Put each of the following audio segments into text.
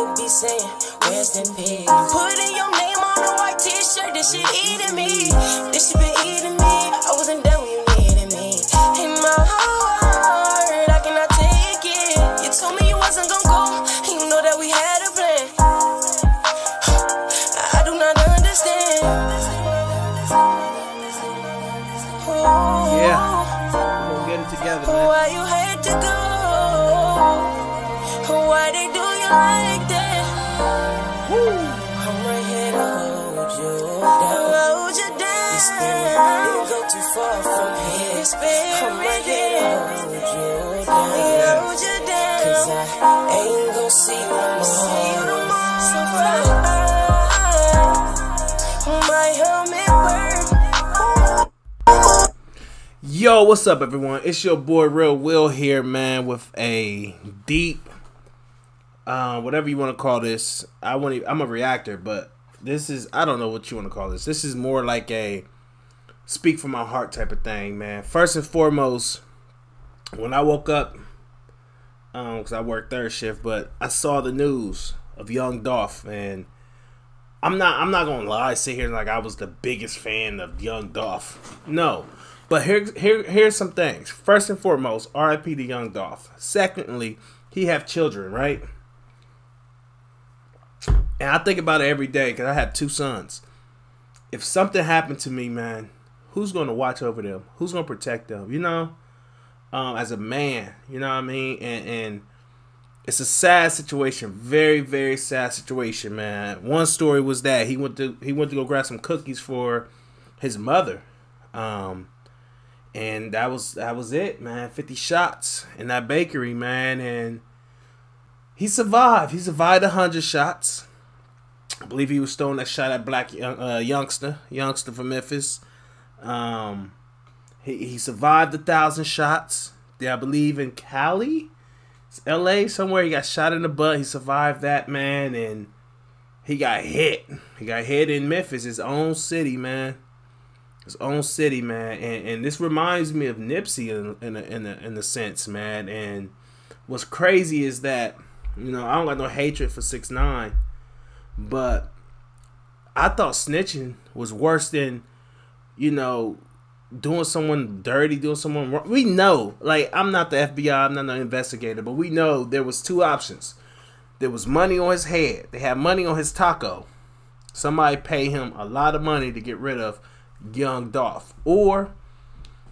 thought be saying rest in peace? Putting your name on a white t-shirt, this shit eating me. This shit been eating me. I wasn't there when you needed me. In my heart, I cannot take it. You told me you wasn't gonna go. You know that we had a plan. I do not understand. Yeah. We're gonna get it together, man. Why you had to go? Like that? I'm right here to hold you down. Hold you down. Your spirit didn't go too far from here. I'm right here to hold you down. Hold you down. Cause I ain't gonna see you no more. So fly. My helmet burn. Yo, what's up, everyone? It's your boy Real Will here, man, with a deep, uh, whatever you want to call this. I want. I'm a reactor, but this is I don't know what you want to call this. This is more like a speak from my heart type of thing, man. First and foremost, when I woke up, um, because I work third shift, but I saw the news of Young Dolph, and I'm not. I'm not gonna lie, sit here like I was the biggest fan of Young Dolph. No. But here, here, here's some things. First and foremost, R.I.P. to Young Dolph. Secondly, he have children, right? And I think about it every day because I have two sons. If something happened to me, man, who's going to watch over them? Who's going to protect them? You know, um, as a man, you know what I mean? And and it's a sad situation, very very sad situation, man. One story was that he went to he went to go grab some cookies for his mother. Um, and that was that was it, man. Fifty shots in that bakery, man, and he survived. He survived hundred shots. I believe he was throwing that shot at black uh, youngster, youngster from Memphis. Um, he he survived a thousand shots. I believe in Cali, it's L.A. somewhere. He got shot in the butt. He survived that, man, and he got hit. He got hit in Memphis, his own city, man his own city, man. And and this reminds me of Nipsey in in a, in a, in a sense, man. And what's crazy is that you know I don't got no hatred for six nine, but I thought snitching was worse than you know doing someone dirty, doing someone wrong. We know, like I'm not the FBI, I'm not an investigator, but we know there was two options. There was money on his head. They had money on his taco. Somebody pay him a lot of money to get rid of young Dolph. Or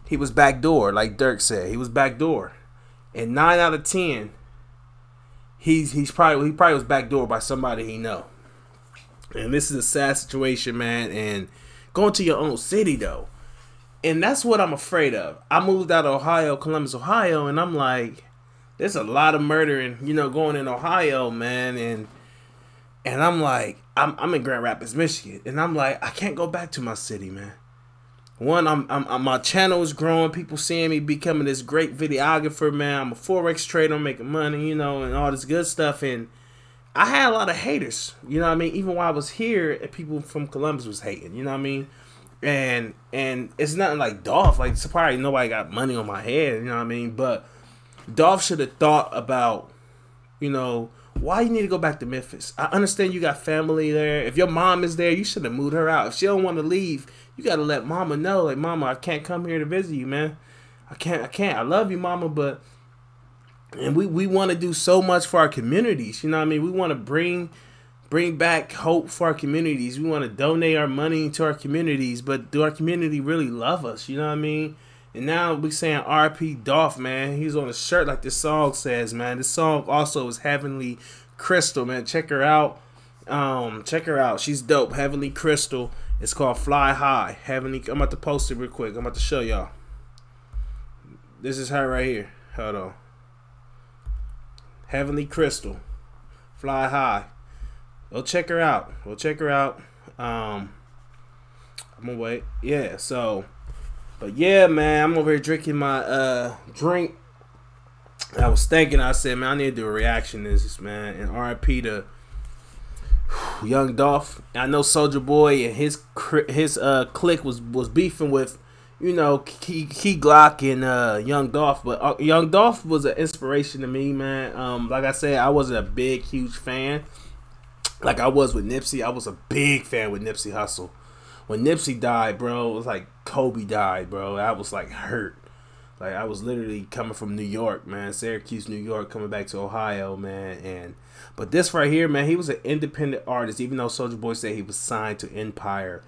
he was backdoor, like Dirk said. He was backdoor. And nine out of ten, he's he's probably he probably was backdoor by somebody he know. And this is a sad situation, man. And going to your own city though. And that's what I'm afraid of. I moved out of Ohio, Columbus, Ohio, and I'm like, there's a lot of murdering, you know, going in Ohio, man. And and I'm like, I'm, I'm in Grand Rapids, Michigan, and I'm like, I can't go back to my city, man. One, I'm, I'm, my channel is growing. People seeing me becoming this great videographer, man. I'm a forex trader, I'm making money, you know, and all this good stuff. And I had a lot of haters, you know what I mean. Even while I was here, eh, people from Columbus was hating, you know what I mean. And and it's nothing like Dolph. Like surprised nobody got money on my head, you know what I mean. But Dolph should have thought about, you know, why you need to go back to Memphis. I understand you got family there. If your mom is there, you should have moved her out. If she don't want to leave, you gotta let mama know, like, mama, I can't come here to visit you, man. I can't, I can't. I love you, mama, but and we we want to do so much for our communities. You know what I mean? We want to bring bring back hope for our communities. We want to donate our money to our communities, but do our community really love us? You know what I mean? And now we saying RP Dolph, man. He's on a shirt like this song says, man. This song also is Heavenly Crystal, man. Check her out. Um, check her out. She's dope. Heavenly Crystal. It's called Fly High. Heavenly. I'm about to post it real quick. I'm about to show y'all. This is her right here. Hold on. Heavenly Crystal. Fly High. Go check her out. Go check her out. Um, I'm gonna wait. Yeah. So. But yeah, man, I'm over here drinking my uh drink. I was thinking, I said, man, I need to do a reaction to this, man. And RIP to Young Dolph. I know Soulja Boy and his his uh clique was was beefing with you know, Key, Key Glock and uh, Young Dolph. But uh, Young Dolph was an inspiration to me, man. Um, like I said, I wasn't a big, huge fan. Like I was with Nipsey, I was a big fan with Nipsey Hussle. When Nipsey died, bro, it was like Kobe died, bro. I was like hurt. Like I was literally coming from New York, man, Syracuse, New York, coming back to Ohio, man. And but this right here, man, he was an independent artist, even though Soulja Boy said he was signed to Empire.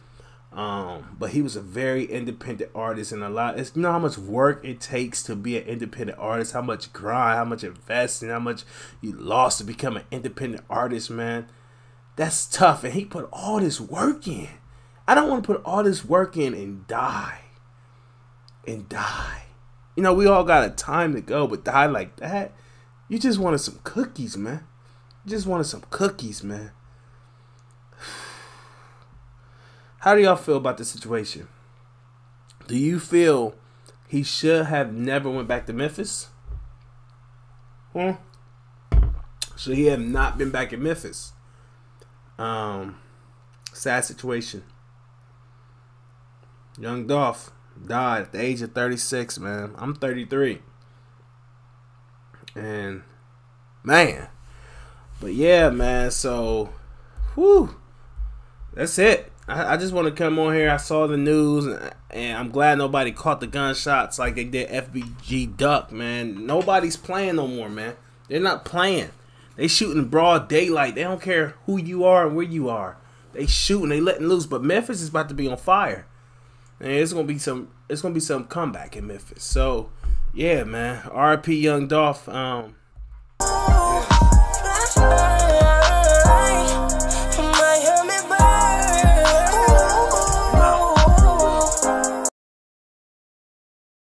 Um, but he was a very independent artist, and a lot. It's you know how much work it takes to be an independent artist, how much grind, how much investing, how much you lost to become an independent artist, man. That's tough, and he put all this work in. I don't want to put all this work in and die, and die. You know, we all got a time to go, but die like that, you just wanted some cookies, man. You just wanted some cookies, man. How do y'all feel about the situation? Do you feel he should have never went back to Memphis? Hmm? Should he have not been back in Memphis? Um, sad situation. Young Dolph died at the age of 36, man. I'm 33. And man. But yeah, man, so whew. That's it. I, I just want to come on here. I saw the news, and, I'm glad nobody caught the gunshots like they did FBG Duck, man. Nobody's playing no more, man. They're not playing. They shooting broad daylight. They don't care who you are and where you are. They shooting. They letting loose. But Memphis is about to be on fire. And it's gonna be some. It's gonna be some comeback in Memphis. So, yeah, man. RP Young Dolph. Um,